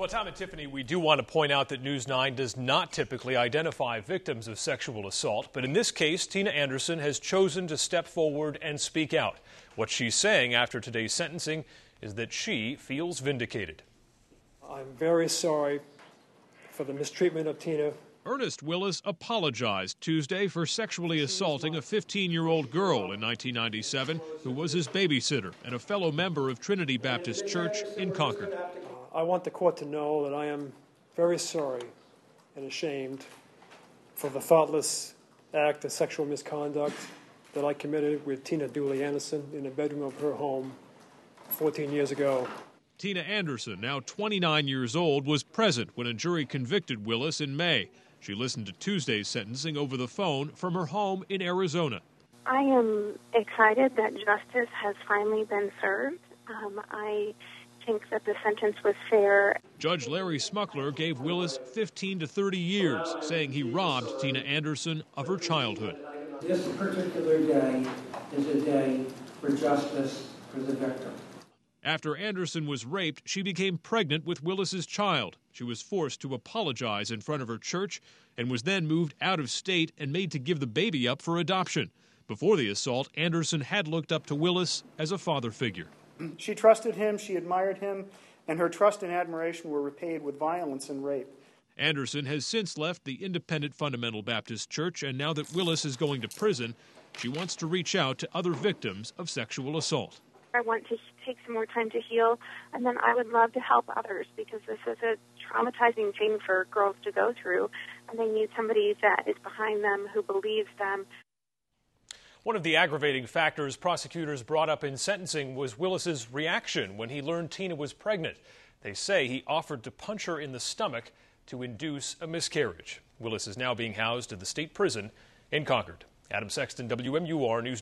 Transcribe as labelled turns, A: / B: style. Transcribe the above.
A: Well, Tom and Tiffany, we do want to point out that News 9 does not typically identify victims of sexual assault, but in this case, Tina Anderson has chosen to step forward and speak out. What she's saying after today's sentencing is that she feels vindicated.
B: I'm very sorry for the mistreatment of Tina.
A: Ernest Willis apologized Tuesday for sexually assaulting a 15 year old girl in 1997 who was his babysitter and a fellow member of Trinity Baptist Church in Concord.
B: I want the court to know that I am very sorry and ashamed for the thoughtless act of sexual misconduct that I committed with Tina Dooley Anderson in the bedroom of her home 14 years ago.
A: Tina Anderson, now 29 years old, was present when a jury convicted Willis in May. She listened to Tuesday's sentencing over the phone from her home in Arizona.
C: I am excited that justice has finally been served. Um, I think that the sentence was fair.
A: Judge Larry Smukler gave Willis 15 to 30 years, saying he robbed Tina Anderson of her childhood.
D: This particular day is a day for justice for the victim.
A: After Anderson was raped, she became pregnant with Willis's child. She was forced to apologize in front of her church and was then moved out of state and made to give the baby up for adoption. Before the assault, Anderson had looked up to Willis as a father figure.
E: She trusted him, she admired him, and her trust and admiration were repaid with violence and rape.
A: Anderson has since left the Independent Fundamental Baptist Church, and now that Willis is going to prison, she wants to reach out to other victims of sexual assault.
C: I want to take some more time to heal, and then I would love to help others because this is a traumatizing thing for girls to go through, and they need somebody that is behind them who believes them.
A: One of the aggravating factors prosecutors brought up in sentencing was Willis's reaction when he learned Tina was pregnant. They say he offered to punch her in the stomach to induce a miscarriage. Willis is now being housed at the state prison in Concord. Adam Sexton, WMUR News.